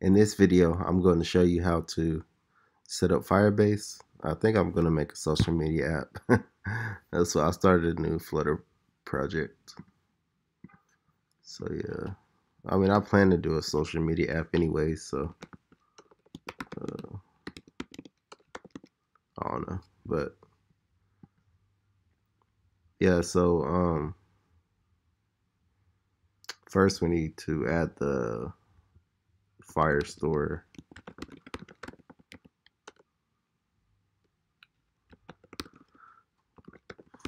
In this video, I'm going to show you how to set up Firebase. I think I'm going to make a social media app. That's why I started a new Flutter project. So yeah, I mean, I plan to do a social media app anyway, so uh, I don't know, but yeah, so um, first we need to add the Firestore.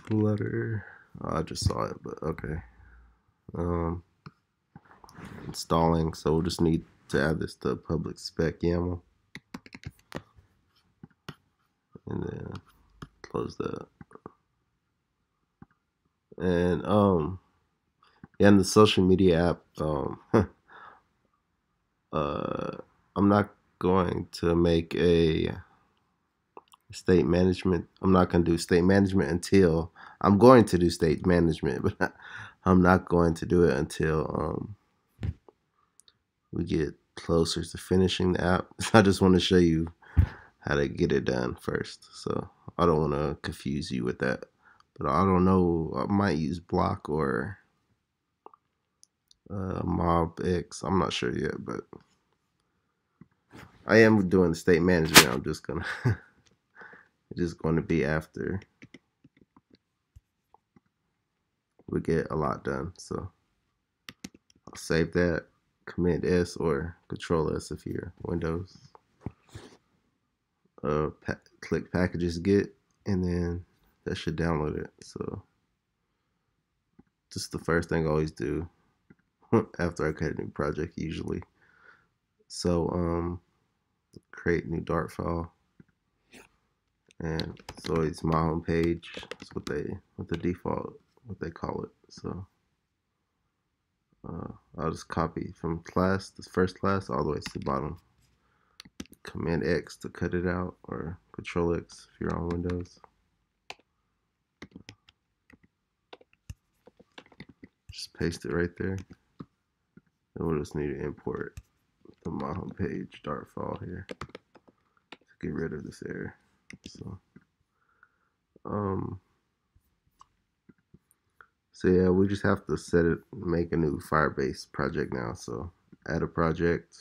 Flutter. Oh, I just saw it, but okay. Um, installing, so we'll just need to add this to pubspec YAML. And then close that. And um yeah, the social media app, um uh I'm not going to make a state management. I'm not going to do state management until I'm going to do state management, but I'm not going to do it until um we get closer to finishing the app. I just want to show you how to get it done first. So I don't want to confuse you with that. But I don't know. I might use BLoC or uh, MobX. I'm not sure yet, but I am doing the state management. I'm just gonna just going to be after we get a lot done. So I'll save that. Command S or Control S if you're Windows. Uh, pa click packages get, and then that should download it. So just the first thing I always do after I create a new project usually. So um, create new Dart file, and so it's my home page. That's what they, what the default, what they call it. So. Uh, I'll just copy from class, this first class, all the way to the bottom. Command X to cut it out, or Control X if you're on Windows. Just paste it right there. And we'll just need to import the my home page Dart file here to get rid of this error. So, um, so yeah, we just have to set it, make a new Firebase project now. So add a project.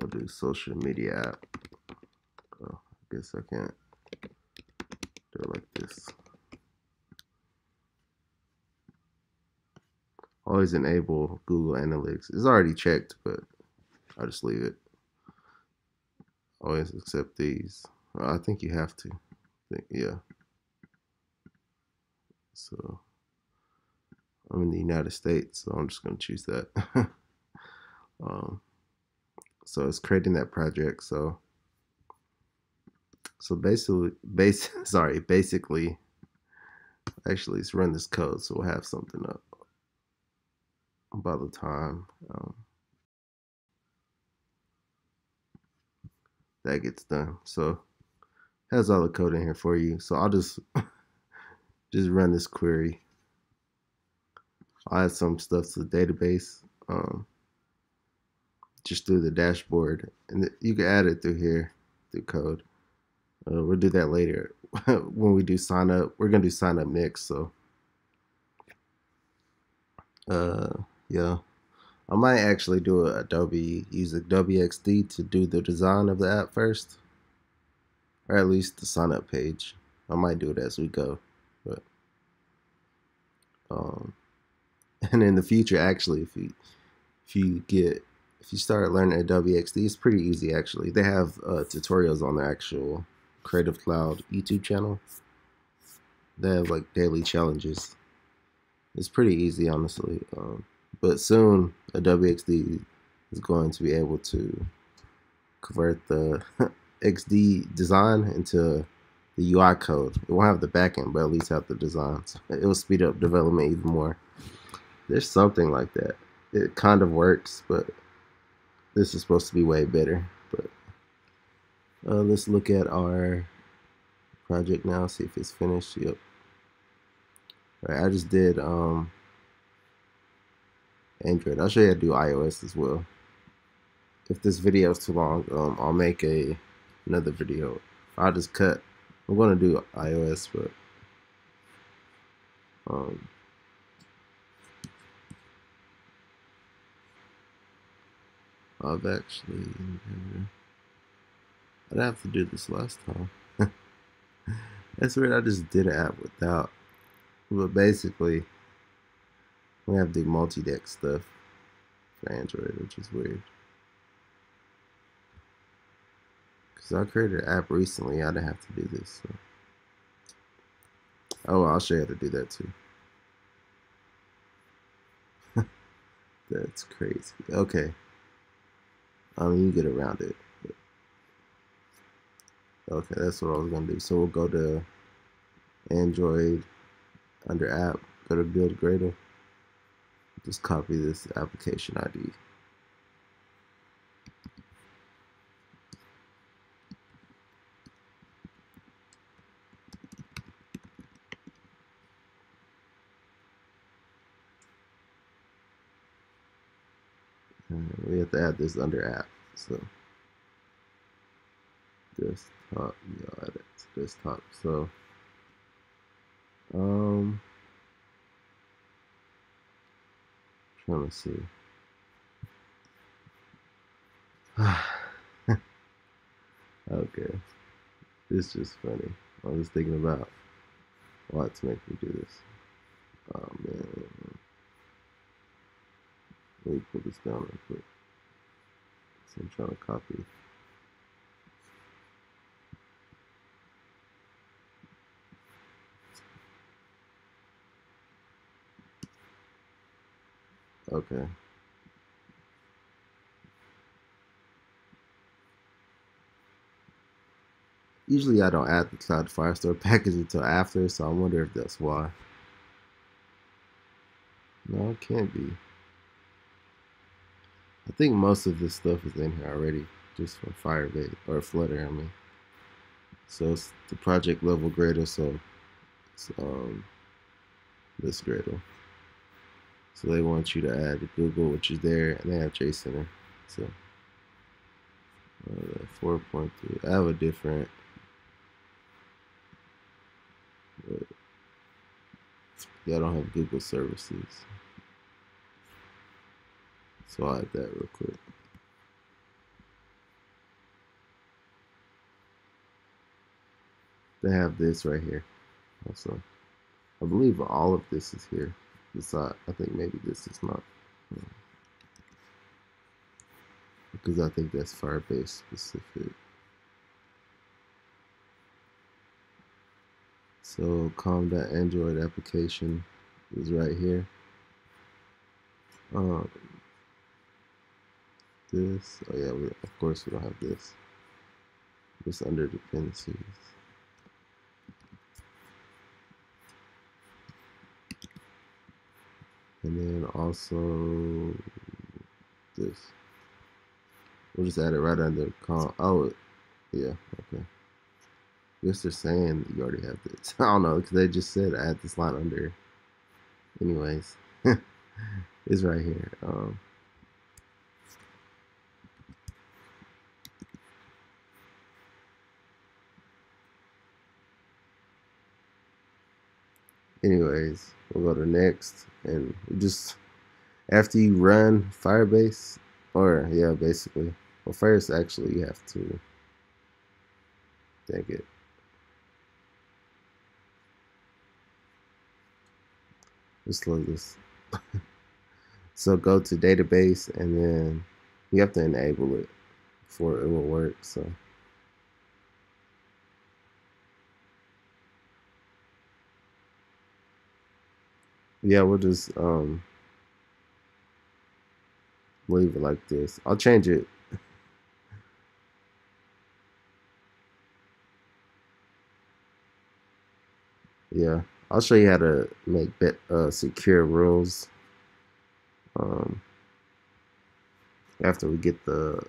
We'll do social media app. Oh, I guess I can't do it like this. Always enable Google Analytics. It's already checked, but I'll just leave it. Always accept these. I think you have to. Think, yeah. So. I'm in the United States, so I'm just going to choose that. um, so it's creating that project. So, so basically, base sorry, basically, actually, let's run this code so we'll have something up by the time um, that gets done. So has all the code in here for you. So I'll just just run this query I'll add some stuff to the database um, just through the dashboard. And you can add it through here, through code. Uh, we'll do that later when we do sign up. We're going to do sign up next. So, uh, yeah. I might actually do a Adobe, use Adobe XD to do the design of the app first. Or at least the sign up page. I might do it as we go. But, um, and in the future actually if you if you get if you start learning Adobe XD it's pretty easy actually they have uh, tutorials on the actual Creative Cloud YouTube channel they have like daily challenges it's pretty easy honestly um, but soon Adobe XD is going to be able to convert the XD design into the UI code. It won't have the backend, but at least have the designs. It will speed up development even more. There's something like that. It kind of works, but this is supposed to be way better. But uh, let's look at our project now, see if it's finished. Yep. All right, I just did um, Android. I'll show you how to do iOS as well. if this video is too long, um, I'll make a another video. I'll just cut. I'm gonna do iOS, but um, I've actually I'd have to do this last time. That's weird. I just did an app without, but basically, we have the multi-dex stuff for Android, which is weird. Because I created an app recently, I didn't have to do this. So. Oh, I'll show you how to do that too. That's crazy. Okay. I mean, you get around it. Okay, that's what I was gonna do. So we'll go to Android under app, go to build Gradle. Just copy this application ID. we have to add this under app. So desktop, yeah, add it to desktop. So um trying to see. okay. It's just funny. I was thinking about what's making me do this. Oh man. Let me put this down real quick. So I'm trying to copy. Okay. Usually I don't add the Cloud Firestore package until after, so I wonder if that's why. No, it can't be. I think most of this stuff is in here already, just from Firebase or Flutter. I mean, so it's the project level Gradle, so it's um this Gradle. So they want you to add Google, which is there, and they have JCenter. So uh, 4.3. I have a different. Yeah, I don't have Google services. So I'll add that real quick. They have this right here. Also, I believe all of this is here. This I, think maybe this is not. Because I think that's Firebase specific. So com.android application is right here. Um, this. Oh yeah, we, of course we don't have this. Just under dependencies. And then also this. We'll just add it right under com. Oh, yeah, okay. I guess they're saying you already have this. I don't know, because they just said add this line under. Anyways, it's right here. Um, anyways, we'll go to next and just after you run Firebase, or yeah, basically. Well, first actually you have to take it. Just load this. so go to database and then you have to enable it before it will work. So yeah, we'll just um leave it like this. I'll change it. yeah, I'll show you how to make bit, uh, secure rules um, after we get the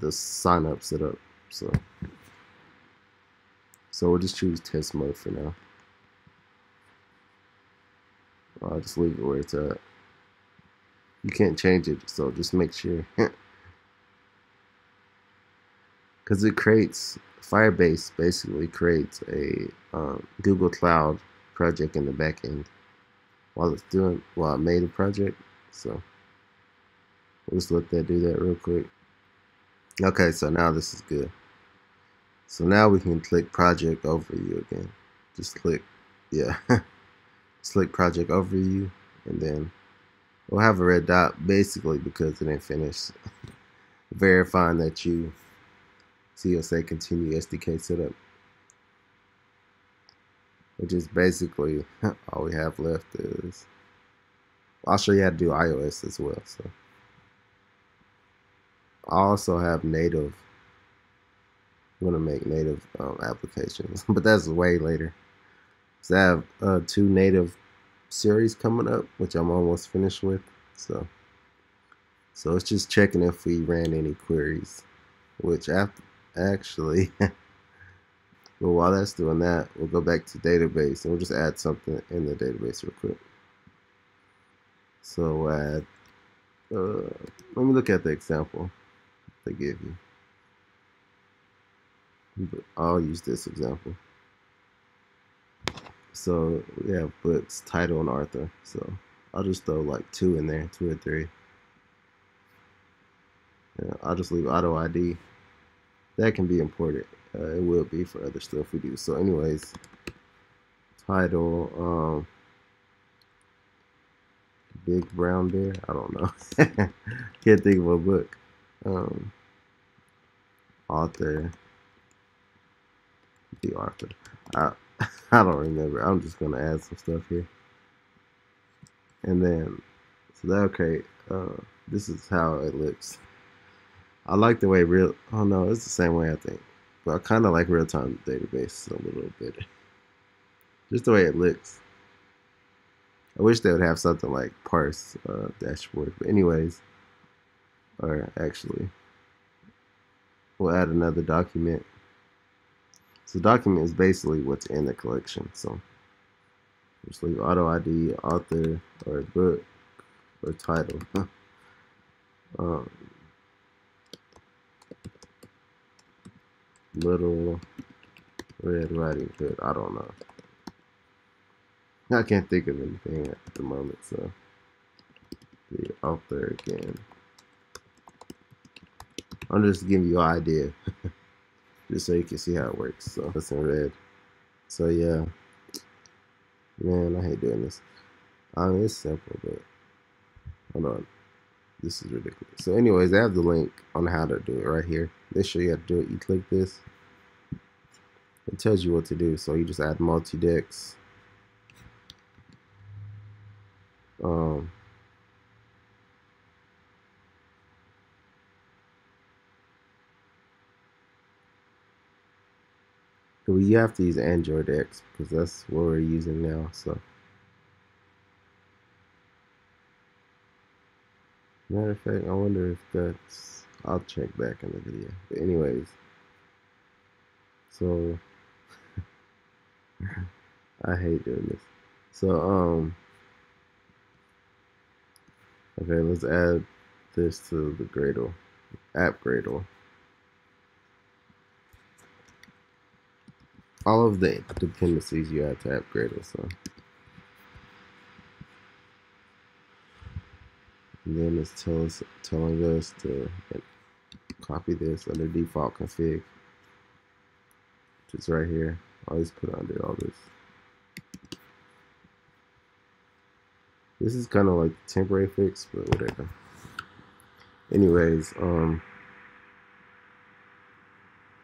the sign up set up. So, so we'll just choose test mode for now. I'll just leave it where it's at. You can't change it, so just make sure. because it creates Firebase basically creates a um, Google Cloud project in the backend while it's doing while I made a project. So we'll just let that do that real quick. Okay, so now this is good. So now we can click project overview again. Just click, yeah, just click project overview, and then we'll have a red dot basically because it ain't finished. Verifying that you say continue SDK setup, which is basically all we have left is. I'll show you how to do iOS as well. So I also have native I'm gonna make native um, applications, but that's way later. I have uh, two native series coming up, which I'm almost finished with. So, so it's just checking if we ran any queries, which after, actually, well, while that's doing that, we'll go back to database and we'll just add something in the database real quick. So add, uh, let me look at the example they give you. I'll use this example. So have books, title, and author. So I'll just throw like two in there, two or three. Yeah, I'll just leave auto ID. That can be important. Uh, it will be for other stuff we do. So anyways, title, um, Big Brown Bear. I don't know. Can't think of a book. Um, author the Arthur. I, I don't remember. I'm just gonna add some stuff here. And then, so that okay, uh, this is how it looks. I like the way real, oh no, it's the same way I think. But I kind of like real-time database a little bit. Just the way it looks. I wish they would have something like parse uh, dashboard. But anyways, or actually, we'll add another document so document is basically what's in the collection. So just leave auto ID, author, or book, or title. um, little red riding hood. I don't know. I can't think of anything at the moment, so the author again. I'm just giving you an idea. just so you can see how it works. So that's in red. So yeah, man, I hate doing this. I mean, it's simple, but hold on. This is ridiculous. So anyways, I have the link on how to do it right here. They show you how to do it. You click this. It tells you what to do. So you just add multi-dex. Um, we have to use Android X because that's what we're using now. So, matter of fact, I wonder if that's. I'll check back in the video. But anyways, so I hate doing this. So um, okay, let's add this to the Gradle app Gradle. All of the dependencies you have to upgrade it. So. And then it's tell us, telling us to copy this under default config, which is right here. Always put under all this. This is kind of like temporary fix, but whatever. Anyways, um,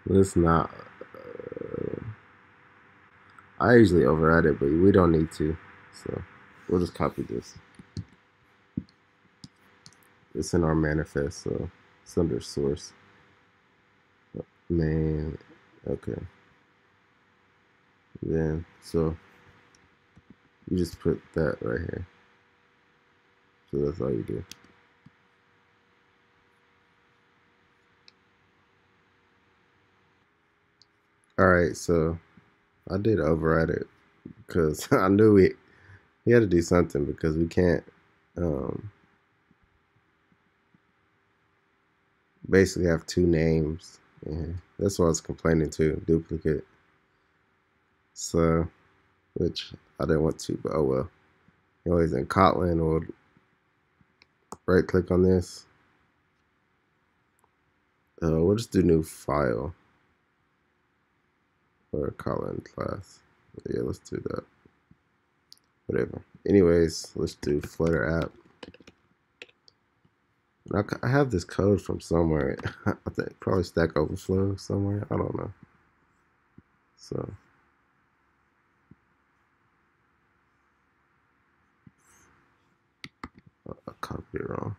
let's not I usually override it, but we don't need to. So we'll just copy this. It's in our manifest, so it's under source. Oh, man, okay. Then, so you just put that right here. So that's all you do. All right, so I did override it because I knew we he had to do something because we can't um, basically have two names. Yeah, That's what I was complaining to, duplicate. So, which I didn't want to, but oh well. Anyways, in Kotlin, we'll right click on this. Uh, we'll just do new file or Kotlin class. Yeah, let's do that. Whatever. Anyways, let's do Flutter app. I have this code from somewhere. I think probably Stack Overflow somewhere. I don't know. So. I copied it wrong.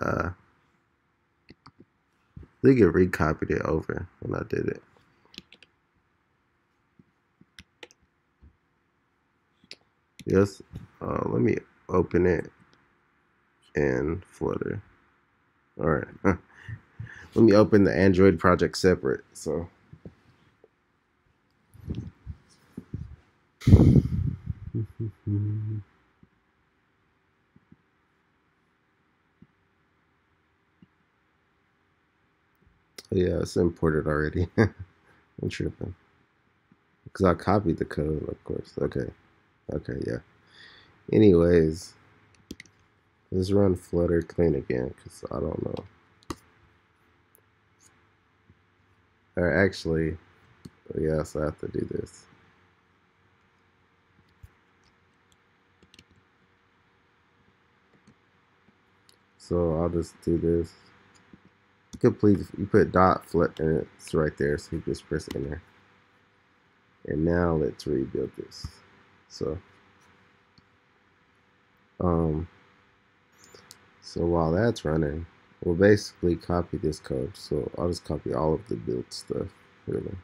Uh, I think it recopied it over when I did it. Yes. Uh, let me open it in Flutter. All right. let me open the Android project separate. So. yeah, it's imported already. I'm tripping. Because I copied the code, of course. Okay. Okay, yeah. Anyways, let's run Flutter clean again because I don't know. Or actually, yes, I have to do this. So I'll just do this. Complete. You put dot flit and it's right there. So you just press enter. And now let's rebuild this. So, um, so while that's running, we'll basically copy this code. So I'll just copy all of the build stuff, really.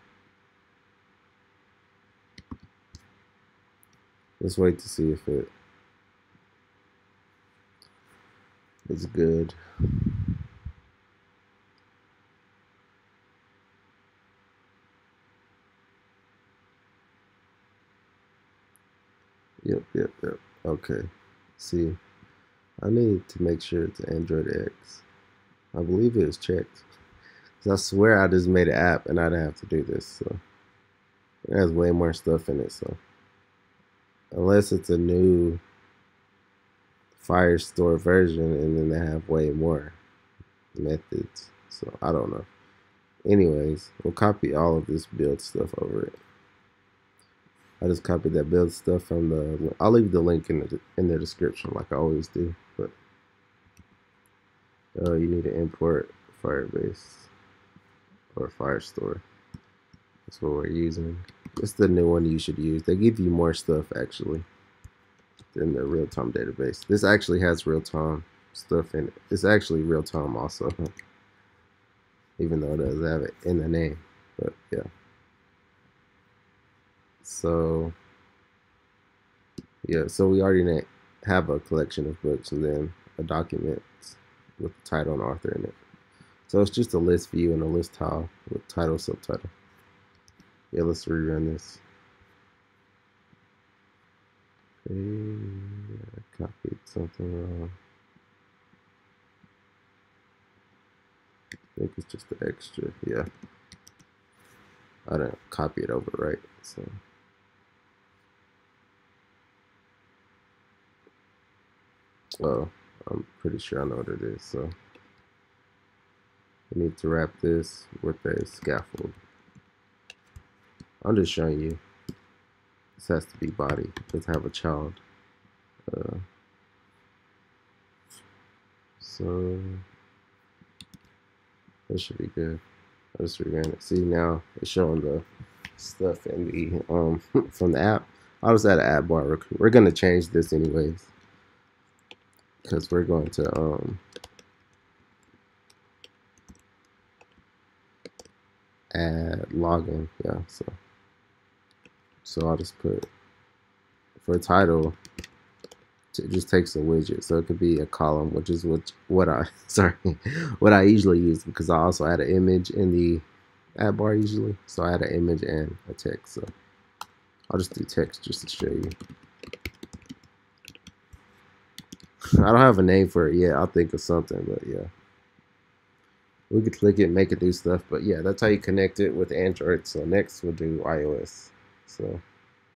Let's wait to see if it is good. Yep, yep, yep. Okay. See, I need to make sure it's Android X. I believe it is checked. Cause I swear I just made an app and I didn't have to do this. So it has way more stuff in it. So unless it's a new Firestore version and then they have way more methods. So I don't know. Anyways, we'll copy all of this build stuff over it. I just copied that build stuff from the. I'll leave the link in the in the description, like I always do. But uh, you need to import Firebase or Firestore. That's what we're using. It's the new one you should use. They give you more stuff actually than the real-time database. This actually has real-time stuff in it. It's actually real-time also, even though it doesn't have it in the name. But yeah. So yeah, so we already have a collection of books and then a document with the title and author in it. So it's just a list view and a list tile with title, subtitle. Yeah, let's rerun this. Okay, I copied something wrong. I think it's just the extra, yeah. I didn't copy it over right, so. Oh, I'm pretty sure I know what it is. So we need to wrap this with a scaffold. I'm just showing you. This has to be body. Let's have a child. Uh, so that should be good. I just reran it. See now it's showing the stuff in the um from the app. I'll just add an app bar. We're gonna change this anyways because we're going to um, add login. Yeah, so so I'll just put for a title. It just takes a widget, so it could be a column, which is what what I sorry what I usually use because I also add an image in the app bar usually. So I add an image and a text. So I'll just do text just to show you. I don't have a name for it yet. I'll think of something, but yeah. we could click it, make it do stuff. But yeah, that's how you connect it with Android. So next we'll do iOS. So